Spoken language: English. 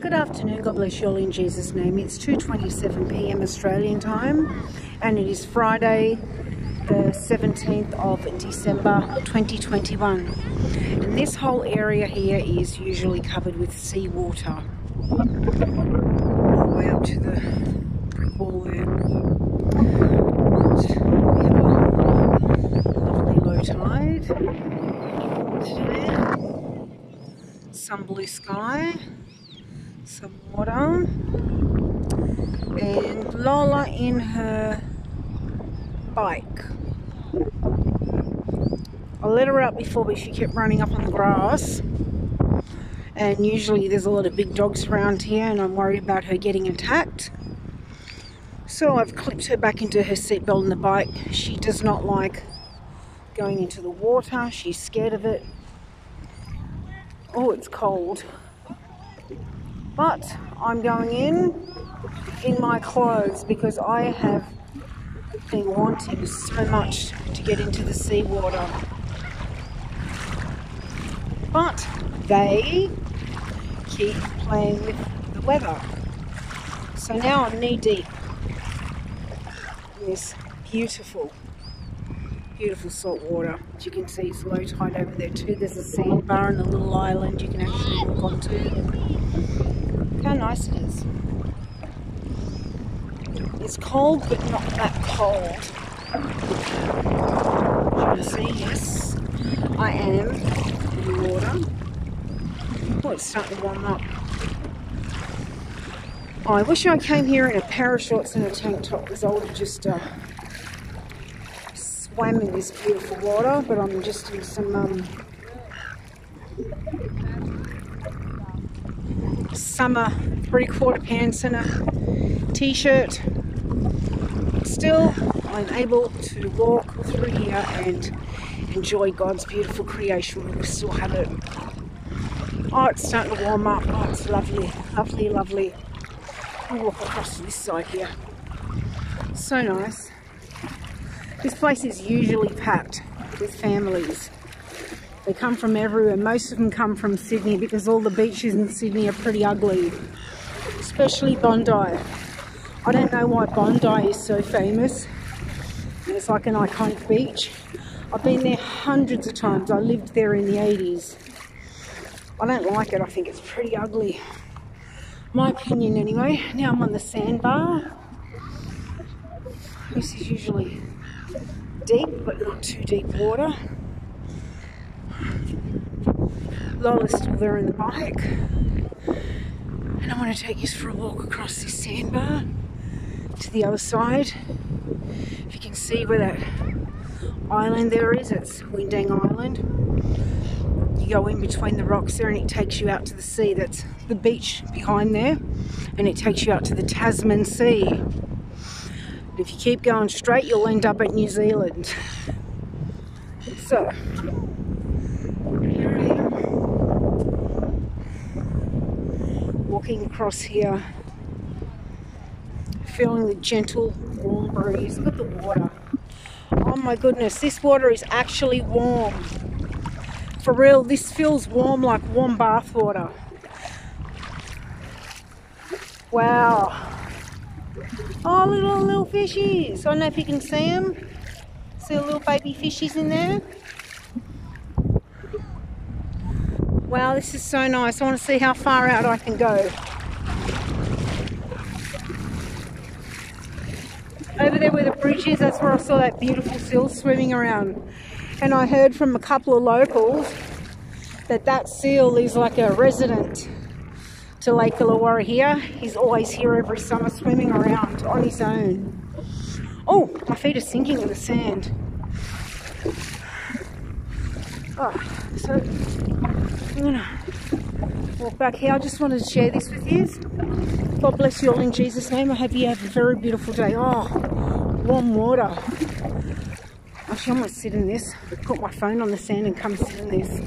Good afternoon, God bless you all in Jesus' name. It's 2.27 p.m. Australian time and it is Friday the 17th of December 2021 and this whole area here is usually covered with seawater all the way up to the wall there. lovely low tide today, some blue sky some water and Lola in her bike. I let her out before but she kept running up on the grass and usually there's a lot of big dogs around here and I'm worried about her getting attacked. So I've clipped her back into her seatbelt in the bike. She does not like going into the water. She's scared of it. Oh, it's cold. But I'm going in in my clothes because I have been wanting so much to get into the seawater. But they keep playing with the weather. So now I'm knee deep in this beautiful, beautiful salt water. As you can see, it's low tide over there too. There's a sandbar and a little island you can actually walk onto how nice it is. It's cold, but not that cold. You see, yes, I am in the water. Oh, it's starting to warm up. Oh, I wish I came here in a pair of shorts and a tank top because I would have just uh, swam in this beautiful water, but I'm just in some um, summer three-quarter pants and a t-shirt. Still, I'm able to walk through here and enjoy God's beautiful creation. We still have it. Oh, it's starting to warm up. Oh, it's lovely, lovely, lovely. I'll walk across to this side here. So nice. This place is usually packed with families. They come from everywhere. Most of them come from Sydney because all the beaches in Sydney are pretty ugly, especially Bondi. I don't know why Bondi is so famous. It's like an iconic beach. I've been there hundreds of times. I lived there in the 80s. I don't like it. I think it's pretty ugly. My opinion anyway. Now I'm on the sandbar. This is usually deep, but not too deep water. Lola's still there in the bike. And I want to take you for a walk across this sandbar to the other side. If you can see where that island there is, it's Windang Island. You go in between the rocks there and it takes you out to the sea. That's the beach behind there. And it takes you out to the Tasman Sea. If you keep going straight, you'll end up at New Zealand. So, walking across here, feeling the gentle warm breeze. Look at the water. Oh my goodness, this water is actually warm. For real, this feels warm like warm bath water. Wow. Oh, little, little fishies. I don't know if you can see them. See the little baby fishies in there? Wow, this is so nice. I want to see how far out I can go. Over there where the bridge is, that's where I saw that beautiful seal swimming around. And I heard from a couple of locals that that seal is like a resident to Lake Illawarra here. He's always here every summer swimming around on his own. Oh, my feet are sinking in the sand. Oh, so I'm gonna walk back here. I just wanted to share this with you. God bless you all in Jesus' name. I hope you have a very beautiful day. Oh, warm water. Actually, I'm gonna sit in this. Put my phone on the sand and come sit in this.